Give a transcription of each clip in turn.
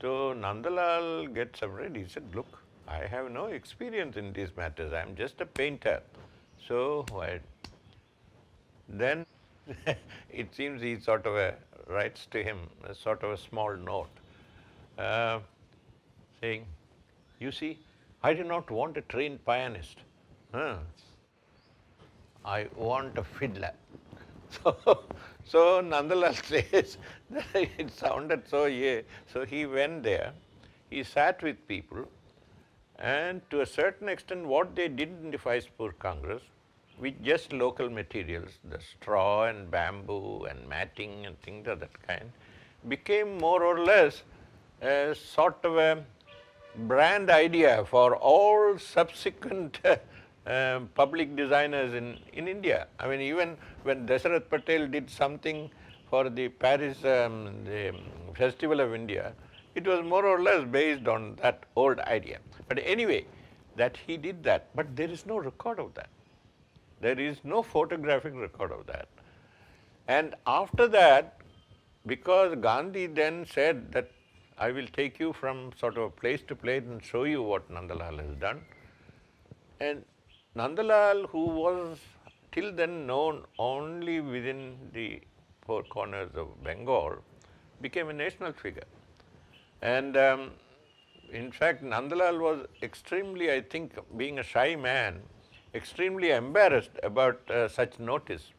So Nandalal gets afraid. He said, look, I have no experience in these matters. I am just a painter. So why? Then it seems he sort of a, writes to him a sort of a small note uh, saying, you see, I do not want a trained pianist. Huh. I want a fiddler. So, so Nandalal says it sounded so yeah. So he went there, he sat with people and to a certain extent what they did in the Faizpur Congress with just local materials, the straw and bamboo and matting and things of that kind, became more or less a sort of a brand idea for all subsequent um, public designers in, in India. I mean, even when Dashrath Patel did something for the Paris um, the Festival of India, it was more or less based on that old idea. But anyway, that he did that, but there is no record of that. There is no photographic record of that. And after that, because Gandhi then said that I will take you from sort of place to place and show you what Nandalal has done. And Nandalal, who was till then known only within the four corners of Bengal, became a national figure. And um, in fact, Nandalal was extremely, I think, being a shy man, extremely embarrassed about uh, such notice.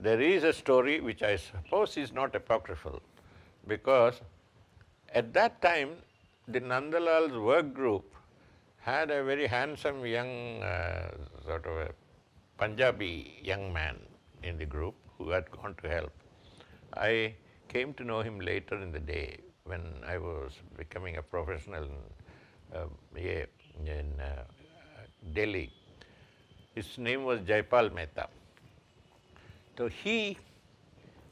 There is a story which I suppose is not apocryphal, because at that time the Nandalal's work group had a very handsome young uh, sort of a Punjabi young man in the group who had gone to help. I came to know him later in the day when I was becoming a professional in, uh, in uh, Delhi. His name was Jaipal Mehta. So he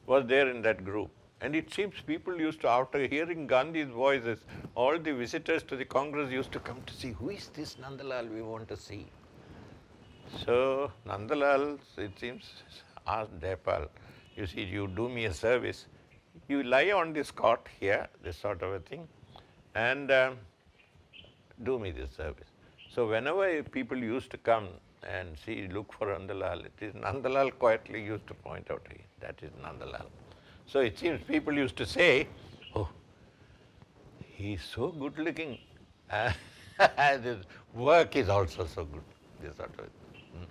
was there in that group and it seems people used to, after hearing Gandhi's voices, all the visitors to the Congress used to come to see, who is this Nandalal we want to see? So Nandalal, it seems, asked Jaipal, you see, you do me a service, you lie on this cot here, this sort of a thing, and um, do me this service. So whenever people used to come and see, look for Nandalal, it is Nandalal quietly used to point out, that is Nandalal. So it seems people used to say, oh, he's so good looking, and his work is also so good, this sort of hmm.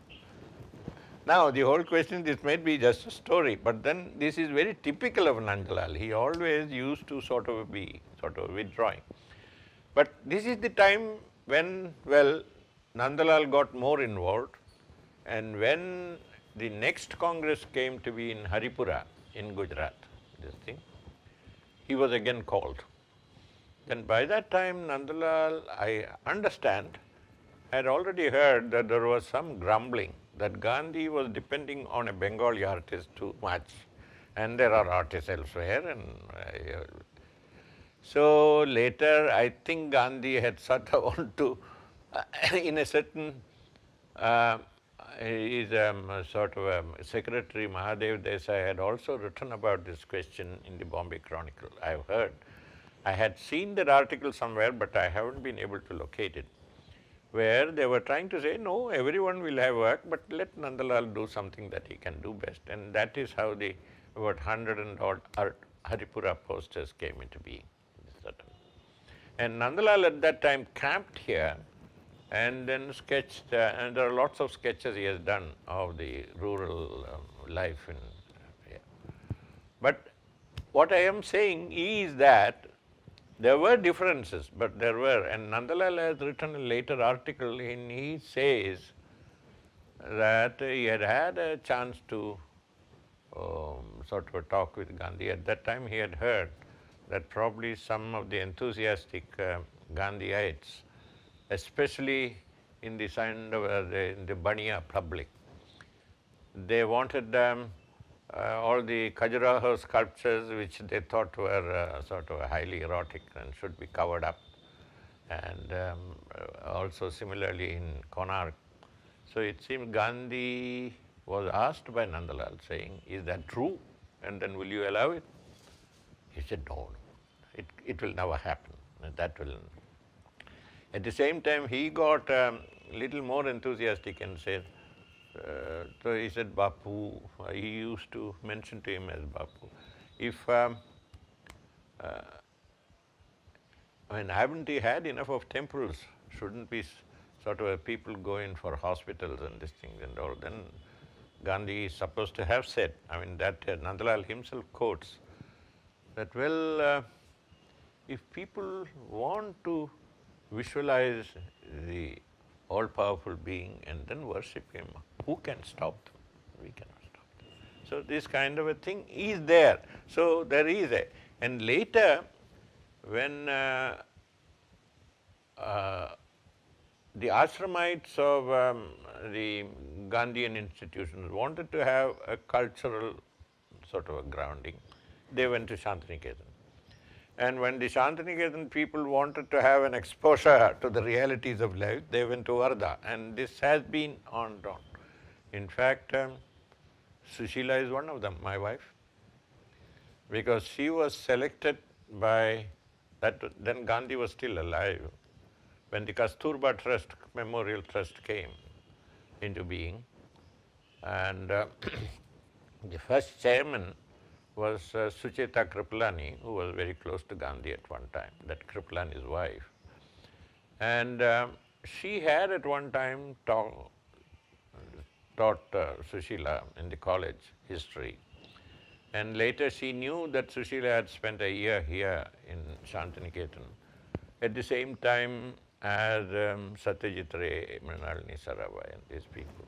Now the whole question, this might be just a story, but then this is very typical of Nandalal. He always used to sort of be sort of withdrawing. But this is the time when, well, Nandalal got more involved and when the next Congress came to be in Haripura in Gujarat, this thing, he was again called. Then by that time, Nandalal, I understand, had already heard that there was some grumbling that Gandhi was depending on a Bengali artist too much, and there are artists elsewhere. And uh, so later, I think Gandhi had sort of want to, uh, in a certain uh, is um, sort of um, Secretary Mahadev Desai had also written about this question in the Bombay Chronicle. I've heard. I had seen that article somewhere, but I haven't been able to locate it, where they were trying to say, no, everyone will have work, but let Nandalal do something that he can do best. And that is how the about 100 and odd Haripura posters came into being. And Nandalal at that time camped here and then sketched, uh, and there are lots of sketches he has done of the rural um, life in, yeah. But what I am saying is that there were differences, but there were, and Nandalal has written a later article in he says that he had had a chance to um, sort of talk with Gandhi. At that time he had heard that probably some of the enthusiastic uh, Gandhiites especially in the in the Bania public. They wanted um, uh, all the Khajuraho sculptures which they thought were uh, sort of highly erotic and should be covered up and um, also similarly in Konark. So it seems Gandhi was asked by Nandalal saying, is that true? And then will you allow it? He said, no, it, it will never happen. That will. At the same time, he got a um, little more enthusiastic and said, uh, so he said, Bapu, he used to mention to him as Bapu. If, um, uh, I mean, haven't he had enough of temples? Shouldn't be sort of people go in for hospitals and these things and all. Then Gandhi is supposed to have said, I mean, that uh, Nandalal himself quotes, that, well, uh, if people want to visualize the all-powerful being and then worship him, who can stop them? We cannot stop them. So this kind of a thing is there. So there is a, and later when uh, uh, the ashramites of um, the Gandhian institutions wanted to have a cultural sort of a grounding, they went to Shantiniketan. And when the Shantiniketan people wanted to have an exposure to the realities of life, they went to Wardha. And this has been on and on. In fact, um, Sushila is one of them, my wife, because she was selected by that, then Gandhi was still alive. When the Kasturba Trust, Memorial Trust came into being, and uh, the first chairman was uh, Sucheta Kripalani, who was very close to Gandhi at one time, that Kripalani's wife. And uh, she had at one time taught, taught uh, Sushila in the college history. And later she knew that Sushila had spent a year here in Shantiniketan. At the same time as um, Satyajit Ray, Mrinalini Sarabhai and these people.